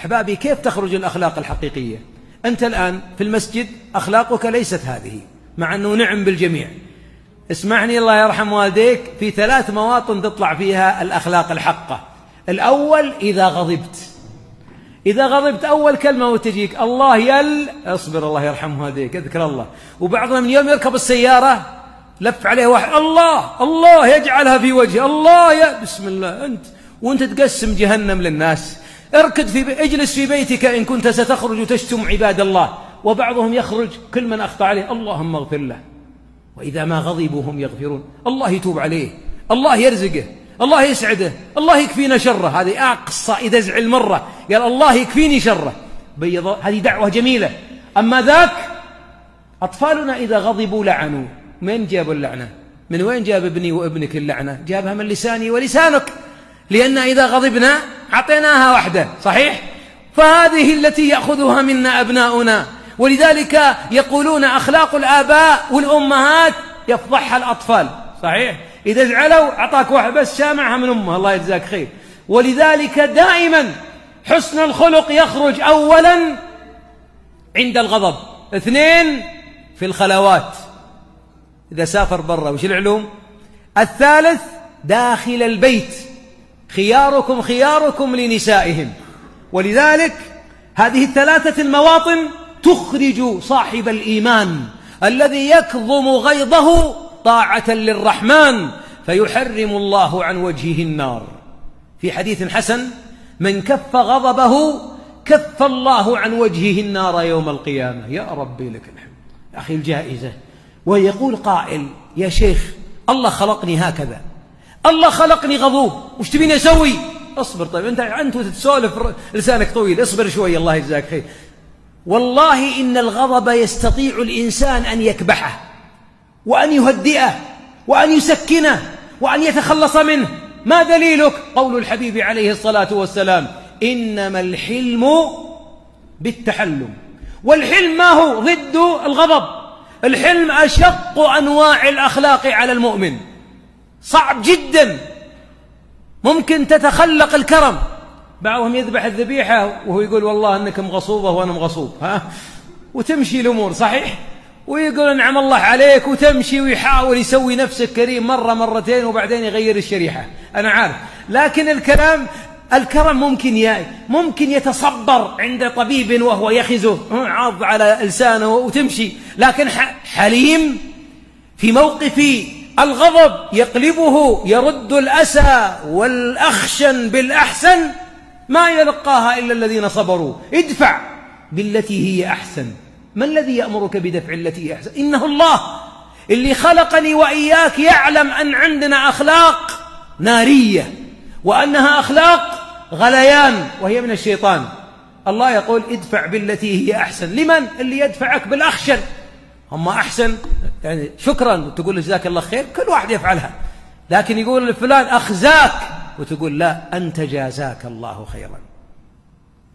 أحبابي كيف تخرج الأخلاق الحقيقية؟ أنت الآن في المسجد أخلاقك ليست هذه مع أنه نعم بالجميع. اسمعني الله يرحم والديك في ثلاث مواطن تطلع فيها الأخلاق الحقة. الأول إذا غضبت. إذا غضبت أول كلمة وتجيك الله يل اصبر الله يرحم والديك أذكر الله. وبعضنا من يوم يركب السيارة لف عليه واحد الله الله يجعلها في وجهه الله يا بسم الله أنت وأنت تقسم جهنم للناس. اركض في. اجلس في بيتك إن كنت ستخرج تشتم عباد الله. وبعضهم يخرج كل من أخطأ عليه اللهم اغفر له. وإذا ما غضبوا هم يغفرون. الله يتوب عليه الله يرزقه الله يسعده الله يكفينا شره. هذه أقصى إذا زعل مرة قال الله يكفيني شره. بيض هذه دعوة جميلة. أما ذاك أطفالنا إذا غضبوا لعنوا. من جاب اللعنة؟ من وين جاب ابني وابنك اللعنة؟ جابها من لساني ولسانك. لأن إذا غضبنا أعطيناها وحده صحيح؟ فهذه التي يأخذها منا أبناؤنا ولذلك يقولون أخلاق الآباء والأمهات يفضحها الأطفال صحيح؟ إذا زعلوا أعطاك واحد بس سامعها من أمه الله يجزاك خير. ولذلك دائما حسن الخلق يخرج أولا عند الغضب اثنين في الخلوات. إذا سافر برا وش العلوم؟ الثالث داخل البيت. خياركم خياركم لنسائهم. ولذلك هذه الثلاثة المواطن تخرج صاحب الإيمان الذي يكظم غيظه طاعة للرحمن فيحرم الله عن وجهه النار. في حديث حسن من كف غضبه كف الله عن وجهه النار يوم القيامة. يا ربي لك الحمد. أخي الجائزة. ويقول قائل يا شيخ الله خلقني هكذا. الله خلقني غضوب. وش تبيني أسوي؟ أصبر طيب. أنت أنت تسولف لسانك طويل. أصبر شوي. الله يجزاك خير. والله إن الغضب يستطيع الإنسان أن يكبحه وأن يهدئه وأن يسكنه وأن يتخلص منه. ما دليلك؟ قول الحبيب عليه الصلاة والسلام إنما الحلم بالتحلم. والحلم ما هو؟ ضد الغضب. الحلم أشق أنواع الأخلاق على المؤمن. صعب جدا. ممكن تتخلق الكرم. بعضهم يذبح الذبيحة وهو يقول والله أنك مغصوبة وأنا مغصوب ها؟ وتمشي الأمور صحيح؟ ويقول نعم الله عليك وتمشي ويحاول يسوي نفسه كريم مرة مرتين وبعدين يغير الشريحة. أنا عارف. لكن الكلام الكرم ممكن ممكن يتصبر عند طبيب وهو يخزه عض على لسانه وتمشي. لكن حليم في موقف الغضب يقلبه يرد الأسى والأخشن بالأحسن ما يلقاها إلا الذين صبروا. ادفع بالتي هي أحسن. ما الذي يأمرك بدفع التي هي أحسن؟ إنه الله. اللي خلقني وإياك يعلم أن عندنا أخلاق نارية وأنها أخلاق غليان وهي من الشيطان. الله يقول ادفع بالتي هي أحسن. لمن؟ اللي يدفعك بالأخشن. هم أحسن. يعني شكرا تقول جزاك الله خير كل واحد يفعلها. لكن يقول لفلان أخزاك وتقول لا أنت جازاك الله خيرا.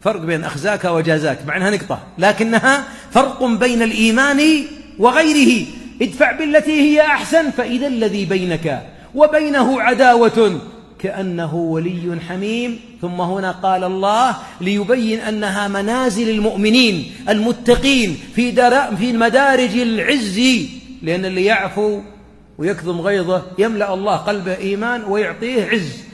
فرق بين أخزاك وجازاك مع أنها نقطة. لكنها فرق بين الإيمان وغيره. ادفع بالتي هي أحسن فإذا الذي بينك وبينه عداوة. كأنه ولي حميم. ثم هنا قال الله ليبين أنها منازل المؤمنين المتقين في, في مدارج العز. لأن اللي يعفو ويكظم غيظه يملأ الله قلبه إيمان ويعطيه عز.